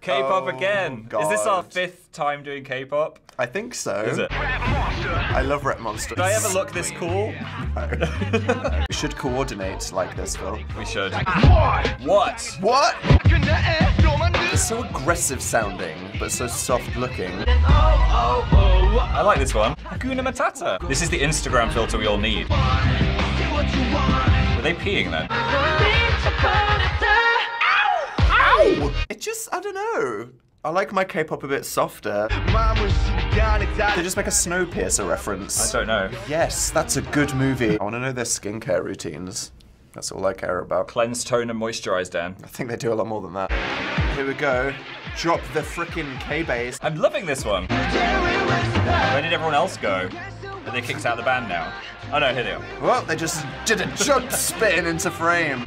K-pop Oh, again. Is this our fifth time doing K-pop? I think so. Is it? I love Rap Monster. Did I ever look this cool? We should coordinate like this, Phil. We should. What? What? It's so aggressive sounding, but so soft looking. I like this one. Hakuna Matata. This is the Instagram filter we all need. Were they peeing then? Don't know. I like my K-pop a bit softer. They just make a Snowpiercer reference. I don't know. Yes, that's a good movie. I want to know their skincare routines. That's all I care about. Cleanse, tone, and moisturize, Dan. I think they do a lot more than that. Here we go. Drop the frickin' K-bass. I'm loving this one. Where did everyone else go? Are they kicked out of the band now? Oh no, here they are. Well, they just did a jump spin into frame.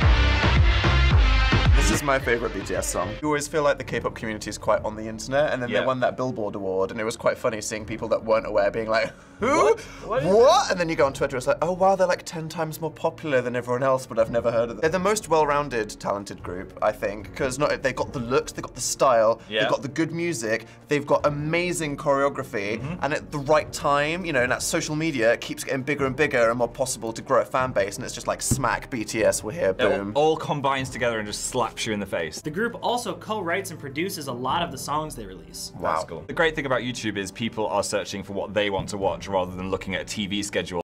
This is my favorite BTS song. You always feel like the K-pop community is quite on the internet, and then Yeah. they won that Billboard award, and it was quite funny seeing people that weren't aware being like, "Who? What? What What?" And then you go on Twitter, it's like, "Oh wow, they're like ten times more popular than everyone else, but I've never heard of them." They're the most well-rounded, talented group, I think, because not they got the looks, they've got the style, Yeah. they've got the good music, they've got amazing choreography, Mm-hmm. and at the right time, you know, and that social media it keeps getting bigger and bigger and more possible to grow a fan base, and it's just like smack BTS, we're here, It all, boom. all combines together and just slaps you in the face. The group also co-writes and produces a lot of the songs they release. Wow. That's cool. The great thing about YouTube is people are searching for what they want to watch rather than looking at a TV schedule